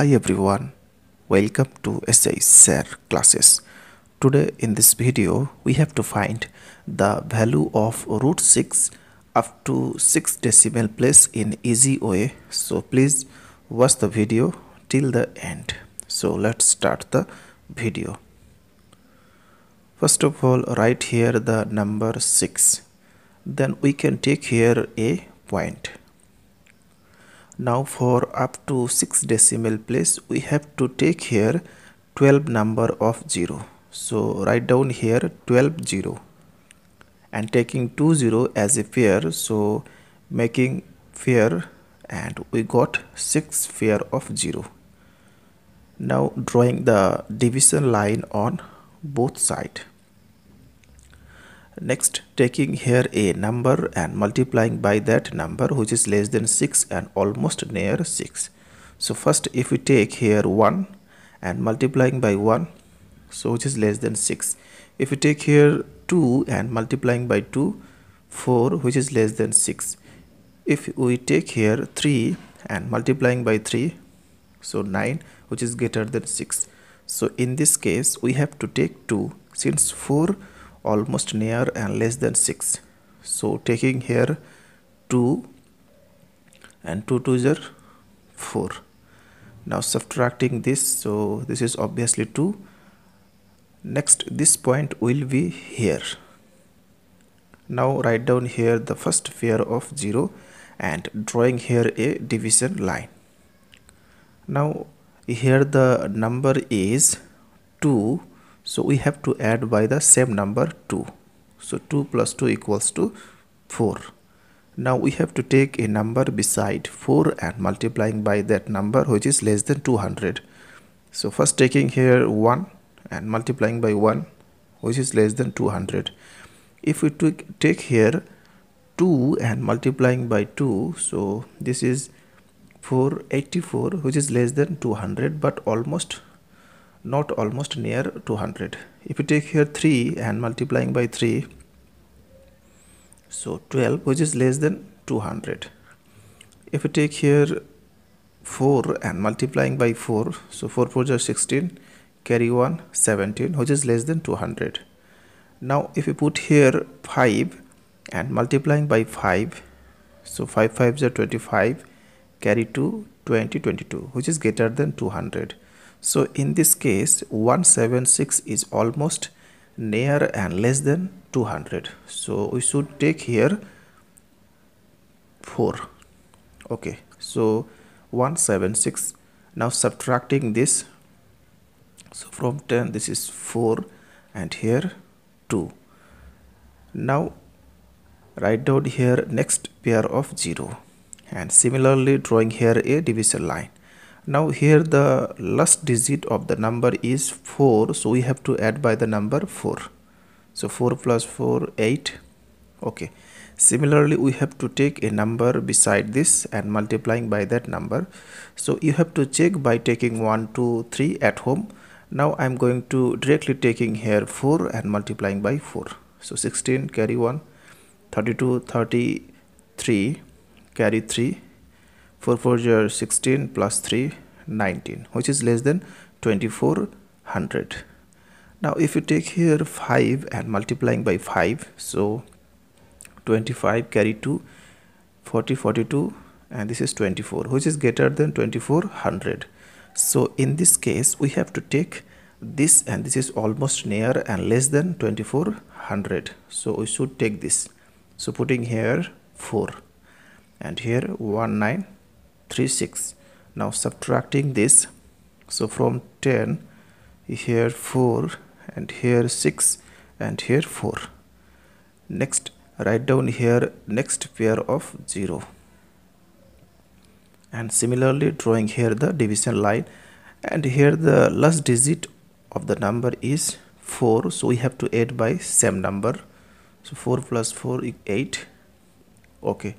Hi everyone, welcome to SH SIR classes. Today in this video we have to find the value of root 6 up to 6 decimal place in easy way. So please watch the video till the end. So let's start the video. First of all write here the number 6. Then we can take here a point now for up to 6 decimal place we have to take here 12 number of 0 so write down here 12 0 and taking 2 0 as a pair so making pair and we got 6 pair of 0 now drawing the division line on both side next taking here a number and multiplying by that number which is less than 6 and almost near 6 so first if we take here 1 and multiplying by 1 so which is less than 6 if we take here 2 and multiplying by 2 4 which is less than 6 if we take here 3 and multiplying by 3 so 9 which is greater than 6 so in this case we have to take 2 since 4 almost near and less than 6 so taking here 2 and 2 to 0 4 now subtracting this so this is obviously 2 next this point will be here. Now write down here the first pair of 0 and drawing here a division line. Now here the number is 2 so we have to add by the same number 2 so 2 plus 2 equals to 4 now we have to take a number beside 4 and multiplying by that number which is less than 200 so first taking here 1 and multiplying by 1 which is less than 200 if we take here 2 and multiplying by 2 so this is 484 which is less than 200 but almost not almost near 200 if you take here 3 and multiplying by 3 so 12 which is less than 200 if you take here 4 and multiplying by 4 so 4 4 is 16 carry 1 17 which is less than 200 now if you put here 5 and multiplying by 5 so 5 5 is 25 carry 2 20 22 which is greater than 200 so in this case 176 is almost near and less than 200 so we should take here 4 okay. So 176 now subtracting this. So from 10 this is 4 and here 2 now write down here next pair of 0 and similarly drawing here a division line now here the last digit of the number is 4 so we have to add by the number 4 so 4 plus 4 8 okay. Similarly we have to take a number beside this and multiplying by that number. So you have to check by taking 1 2 3 at home. Now i'm going to directly taking here 4 and multiplying by 4 so 16 carry 1 32 33 carry 3 4 4 16 plus 3 19 which is less than 2400 now if you take here 5 and multiplying by 5 so 25 carry 2 40 42 and this is 24 which is greater than 2400 so in this case we have to take this and this is almost near and less than 2400 so we should take this. So putting here 4 and here 19 36 now subtracting this so from 10 here 4 and here 6 and here 4 next write down here next pair of 0 and similarly drawing here the division line and here the last digit of the number is 4 so we have to add by same number. So 4 plus 4 is 8 okay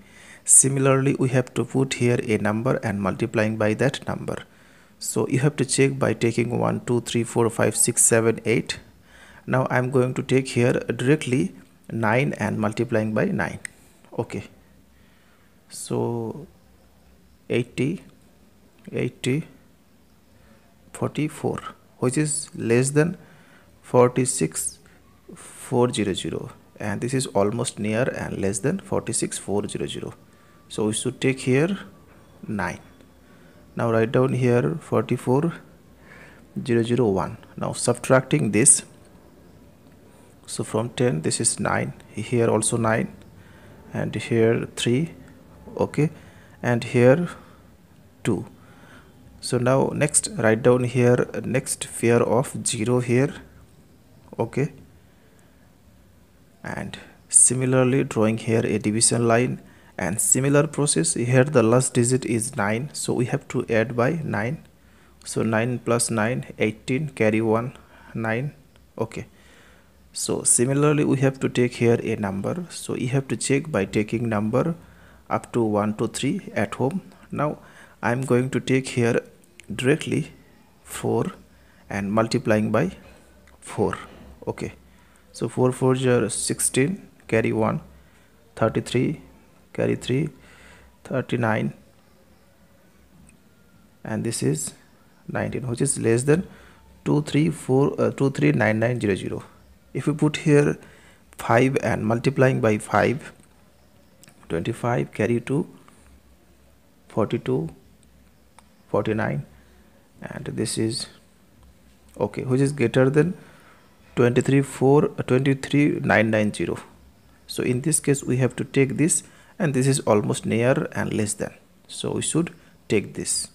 similarly we have to put here a number and multiplying by that number. So you have to check by taking 1 2 3 4 5 6 7 8 now i'm going to take here directly 9 and multiplying by 9 okay. So 80 80 44 which is less than 46400 and this is almost near and less than 46400 so we should take here 9 now write down here 44001 now subtracting this. So from 10 this is 9 here also 9 and here 3 okay. And here 2 so now next write down here next pair of 0 here. Okay. And similarly drawing here a division line and similar process here the last digit is 9 so we have to add by 9 so 9 plus 9 18 carry 1 9 okay. So similarly we have to take here a number. So you have to check by taking number up to 1 to 3 at home. Now I'm going to take here directly 4 and multiplying by 4 okay. So 4 4 are 16 carry 1 33 carry 3 39 and this is 19 which is less than 234 uh, if we put here 5 and multiplying by 5 25 carry 2 42 49 and this is okay which is greater than 23 4 uh, 23 990 so in this case we have to take this and this is almost near and less than. So we should take this.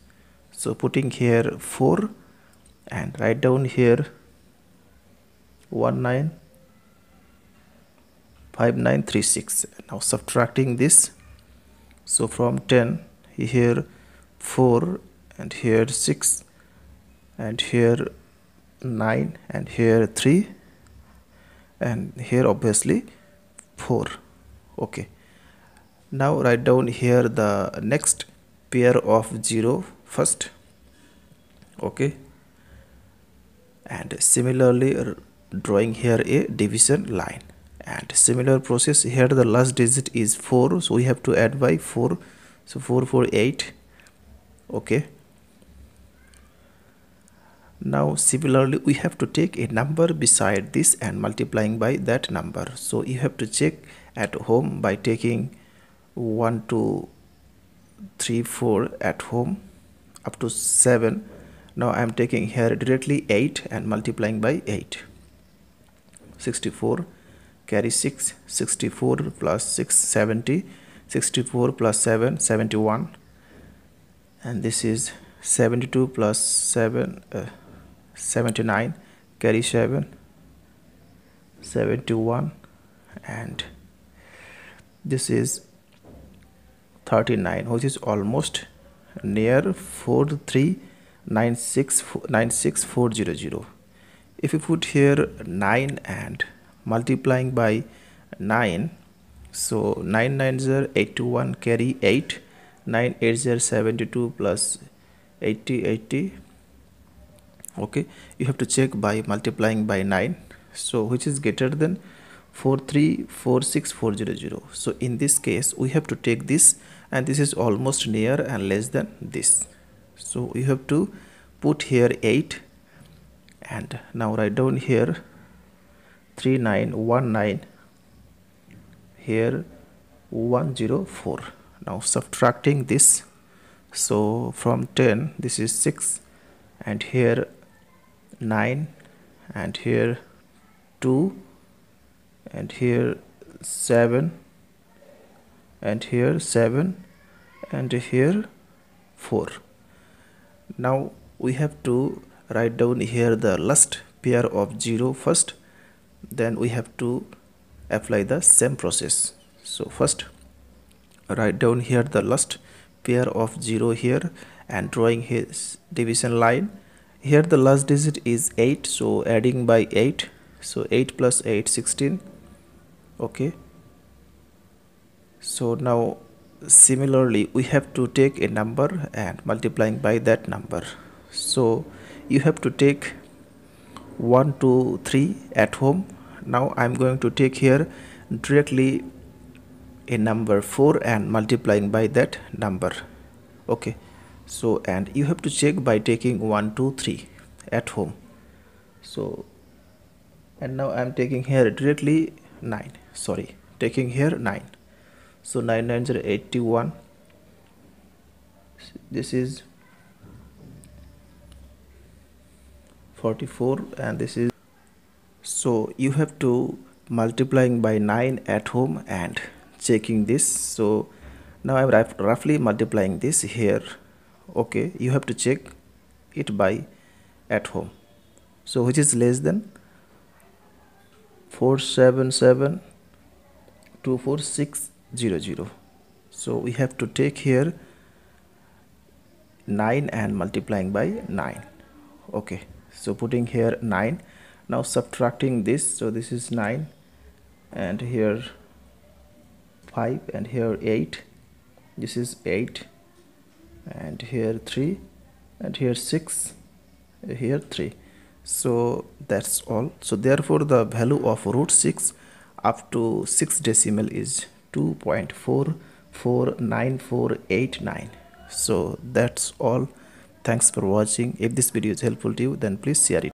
So putting here 4 and write down here 195936 now subtracting this. So from 10 here 4 and here 6 and here 9 and here 3 and here obviously 4 okay now write down here the next pair of 0 first okay? And similarly drawing here a division line. And similar process here the last digit is 4 so we have to add by 4 so 4 4 8 okay? Now similarly we have to take a number beside this and multiplying by that number. So you have to check at home by taking 1 2 3 4 at home up to 7 now I am taking here directly 8 and multiplying by 8 64 carry 6 64 plus 6 70 64 plus 7 71 and this is 72 plus 7 uh, 79 carry 7 71 and this is 39 which is almost near 4396400 if you put here 9 and multiplying by 9 so 9 9s are 81 carry 8 9 8s are 72 plus 80 80 okay you have to check by multiplying by 9 so which is greater than 4346400 so in this case we have to take this and this is almost near and less than this. So we have to put here 8 and now write down here 3919 here 104 now subtracting this so from 10 this is 6 and here 9 and here 2 and here 7 and here 7 and here 4 now we have to write down here the last pair of 0 first. Then we have to apply the same process. So first write down here the last pair of 0 here and drawing his division line. Here the last digit is 8 so adding by 8 so 8 plus 8 16 okay. So now similarly we have to take a number and multiplying by that number. So you have to take 1 2 3 at home. Now I'm going to take here directly a number 4 and multiplying by that number. Okay. So and you have to check by taking 1 2 3 at home. So and now I'm taking here directly 9 sorry taking here 9 so 9 9 0 81 this is 44 and this is so you have to multiplying by 9 at home and checking this. So now I'm roughly multiplying this here. Okay you have to check it by at home. So which is less than 477 24600 so we have to take here 9 and multiplying by 9 okay so putting here 9 now subtracting this. So this is 9 and here 5 and here 8 this is 8 and here 3 and here 6 here 3 so that's all. So therefore the value of root 6 up to 6 decimal is 2.44949 so that's all. Thanks for watching. If this video is helpful to you then please share it